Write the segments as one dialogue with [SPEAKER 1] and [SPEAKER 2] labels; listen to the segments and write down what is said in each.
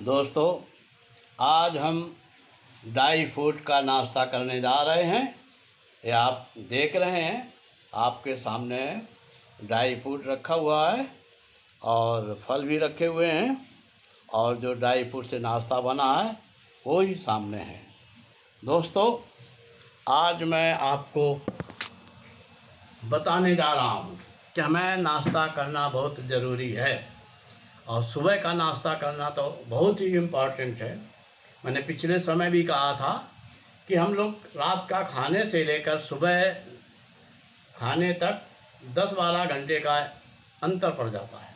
[SPEAKER 1] दोस्तों, आज हम ड्राई फ्रूट का नाश्ता करने जा रहे हैं। ये आप देख रहे हैं, आपके सामने ड्राई फ्रूट रखा हुआ है और फल भी रखे हुए हैं और जो ड्राई फ्रूट से नाश्ता बना है, वो ही सामने है। दोस्तों, आज मैं आपको बताने जा रहा हूँ कि हमें नाश्ता करना बहुत ज़रूरी है। और सुबह का नाश्ता करना तो बहुत ही इंपॉर्टेंट है। मैंने पिछले समय भी कहा था कि हम लोग रात का खाने से लेकर सुबह खाने तक दस बारह घंटे का अंतर पड़ जाता है।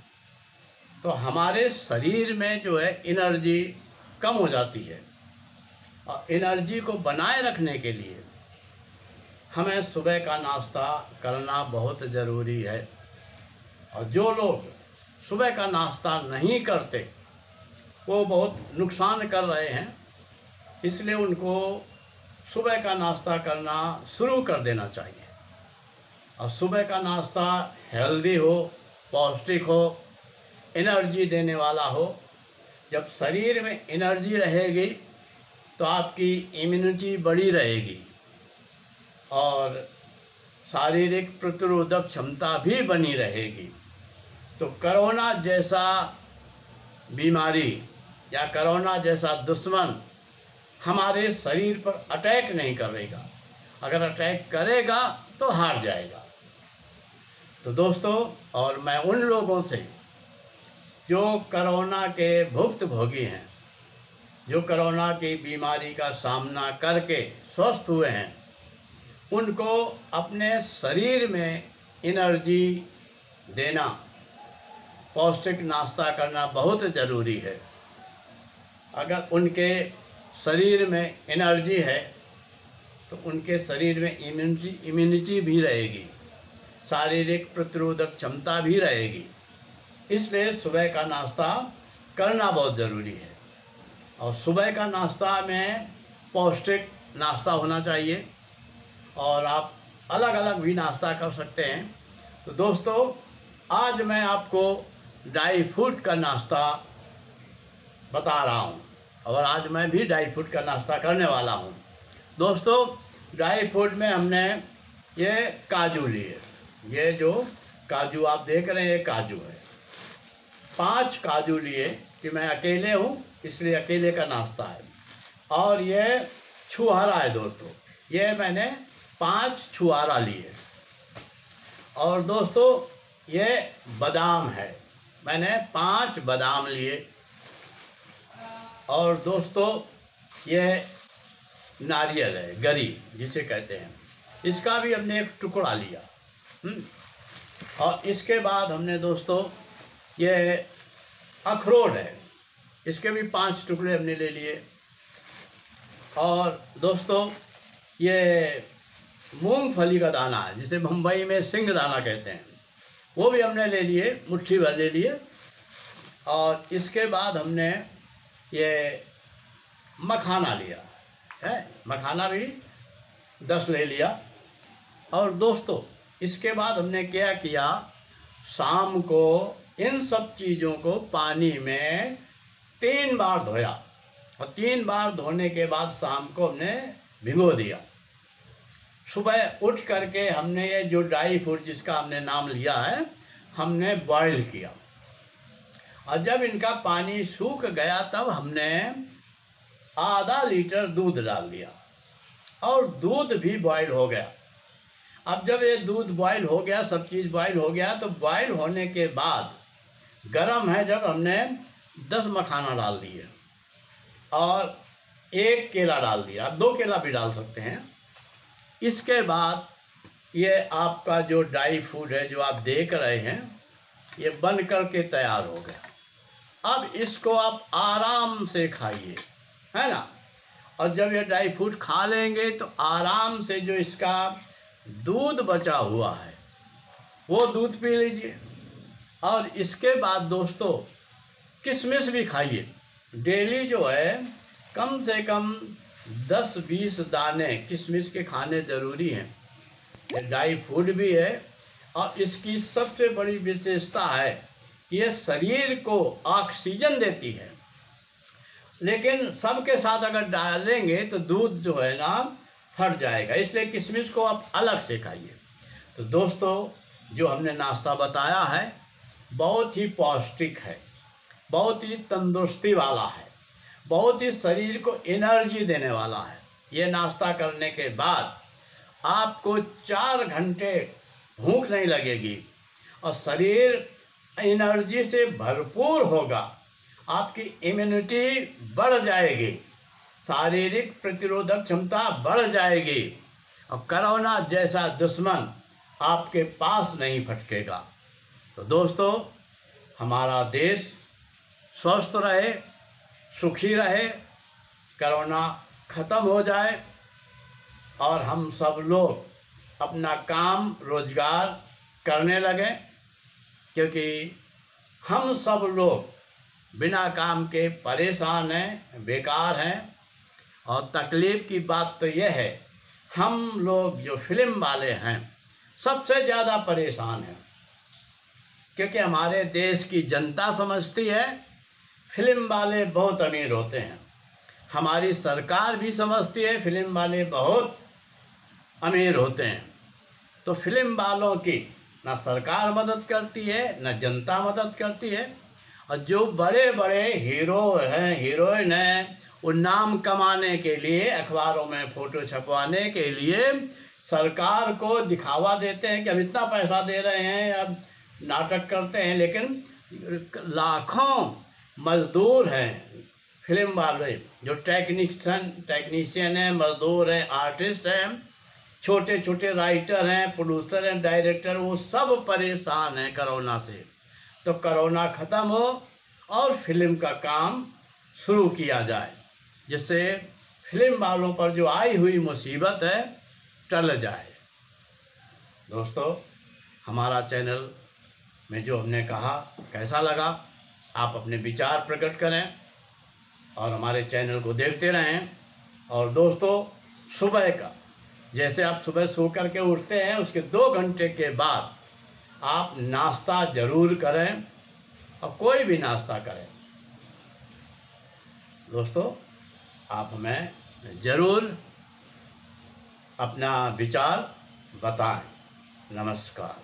[SPEAKER 1] तो हमारे शरीर में जो है एनर्जी कम हो जाती है। और एनर्जी को बनाए रखने के लिए हमें सुबह का नाश्ता करना बहुत ज़रूरी है। और जो लोग सुबह का नाश्ता नहीं करते, वो बहुत नुकसान कर रहे हैं, इसलिए उनको सुबह का नाश्ता करना शुरू कर देना चाहिए। और सुबह का नाश्ता हेल्दी हो, पौष्टिक हो एनर्जी देने वाला हो, जब शरीर में एनर्जी रहेगी तो आपकी इम्यूनिटी बड़ी रहेगी। और शारीरिक प्रतिरोधक क्षमता भी बनी रहेगी। तो करोना जैसा बीमारी या करोना जैसा दुश्मन हमारे शरीर पर अटैक नहीं करेगा। अगर अटैक करेगा तो हार जाएगा। तो दोस्तों, और मैं उन लोगों से जो करोना के भुक्त भोगी हैं, जो करोना की बीमारी का सामना करके स्वस्थ हुए हैं, उनको अपने शरीर में एनर्जी देना पौष्टिक नाश्ता करना बहुत ज़रूरी है। अगर उनके शरीर में एनर्जी है तो उनके शरीर में इम्यूनिटी इम्यूनिटी भी रहेगी। शारीरिक प्रतिरोधक क्षमता भी रहेगी। इसलिए सुबह का नाश्ता करना बहुत ज़रूरी है। और सुबह का नाश्ता में पौष्टिक नाश्ता होना चाहिए। और आप अलग अलग भी नाश्ता कर सकते हैं। तो दोस्तों, आज मैं आपको ड्राई फ्रूट का नाश्ता बता रहा हूँ। और आज मैं भी ड्राई फ्रूट का नाश्ता करने वाला हूँ। दोस्तों, ड्राई फ्रूट में हमने ये काजू लिए। ये जो काजू आप देख रहे हैं, ये काजू है। पाँच काजू लिए कि मैं अकेले हूँ, इसलिए अकेले का नाश्ता है। और ये छुहारा है दोस्तों। ये मैंने पाँच छुहारा लिए। और दोस्तों, ये बादाम है। मैंने पाँच बादाम लिए। और दोस्तों, ये नारियल है, गरी, जिसे कहते हैं। इसका भी हमने एक टुकड़ा लिया। हम्म। और इसके बाद हमने दोस्तों, ये अखरोट है। इसके भी पाँच टुकड़े हमने ले लिए। और दोस्तों, ये मूंगफली का दाना है जिसे मुंबई में सिंह दाना कहते हैं। वो भी हमने ले लिए, मुट्ठी भर ले लिए। और इसके बाद हमने ये मखाना लिया, है? मखाना भी दस ले लिया। और दोस्तों, इसके बाद हमने क्या किया? शाम को इन सब चीज़ों को पानी में तीन बार धोया। और तीन बार धोने के बाद शाम को हमने भिगो दिया। सुबह उठ करके हमने ये जो ड्राई फ्रूट जिसका हमने नाम लिया है, हमने बॉईल किया। और जब इनका पानी सूख गया, तब हमने आधा लीटर दूध डाल दिया। और दूध भी बॉईल हो गया। अब जब ये दूध बॉईल हो गया, सब चीज़ बॉईल हो गया तो बॉईल होने के बाद गरम है जब हमने दस मखाना डाल दिए। और एक केला डाल दिया। दो केला भी डाल सकते हैं। इसके बाद ये आपका जो ड्राई फ्रूट है, जो आप देख रहे हैं, ये बन कर के तैयार हो गया। अब इसको आप आराम से खाइए, है ना? और जब ये ड्राई फ्रूट खा लेंगे तो आराम से जो इसका दूध बचा हुआ है, वो दूध पी लीजिए। और इसके बाद दोस्तों, किशमिश भी खाइए। डेली जो है, कम से कम दस बीस दाने किशमिश के खाने ज़रूरी हैं। ये ड्राई फ्रूट भी है और इसकी सबसे बड़ी विशेषता है कि ये शरीर को ऑक्सीजन देती है। लेकिन सबके साथ अगर डालेंगे तो दूध जो है ना, फट जाएगा। इसलिए किशमिश को आप अलग से खाइए। तो दोस्तों, जो हमने नाश्ता बताया है, बहुत ही पौष्टिक है, बहुत ही तंदुरुस्ती वाला है। बहुत ही शरीर को एनर्जी देने वाला है। ये नाश्ता करने के बाद आपको चार घंटे भूख नहीं लगेगी और शरीर एनर्जी से भरपूर होगा। आपकी इम्यूनिटी बढ़ जाएगी। शारीरिक प्रतिरोधक क्षमता बढ़ जाएगी और करोना जैसा दुश्मन आपके पास नहीं फटकेगा। तो दोस्तों, हमारा देश स्वस्थ रहे सुखी रहे करोना ख़त्म हो जाए, और हम सब लोग अपना काम, रोज़गार करने लगे, क्योंकि हम सब लोग बिना काम के परेशान हैं, बेकार हैं। और तकलीफ़ की बात तो यह है, हम लोग जो फ़िल्म वाले हैं, सबसे ज़्यादा परेशान हैं, क्योंकि हमारे देश की जनता समझती है फ़िल्म वाले बहुत अमीर होते हैं। हमारी सरकार भी समझती है, फ़िल्म वाले बहुत अमीर होते हैं। तो फ़िल्म वालों की ना सरकार मदद करती है, ना जनता मदद करती है। और जो बड़े बड़े हीरो हैं, हीरोइन हैं वो नाम कमाने के लिए, अखबारों में फ़ोटो छपवाने के लिए सरकार को दिखावा देते हैं कि हम इतना पैसा दे रहे हैं, अब नाटक करते हैं। लेकिन लाखों मज़दूर हैं, फ़िल्म वाले, जो टेक्नीशियन टेक्नीशियन हैं, मज़दूर हैं आर्टिस्ट हैं छोटे छोटे राइटर हैं प्रोड्यूसर हैं डायरेक्टर वो सब परेशान हैं करोना से। तो करोना ख़त्म हो और फ़िल्म का काम शुरू किया जाए, जिससे फ़िल्म वालों पर जो आई हुई मुसीबत है, टल जाए। दोस्तों, हमारा चैनल में जो हमने कहा, कैसा लगा? आप अपने विचार प्रकट करें और हमारे चैनल को देखते रहें। और दोस्तों, सुबह का, जैसे आप सुबह सो कर के उठते हैं, उसके दो घंटे के बाद आप नाश्ता ज़रूर करें और कोई भी नाश्ता करें। दोस्तों, आप हमें ज़रूर अपना विचार बताएँ। नमस्कार।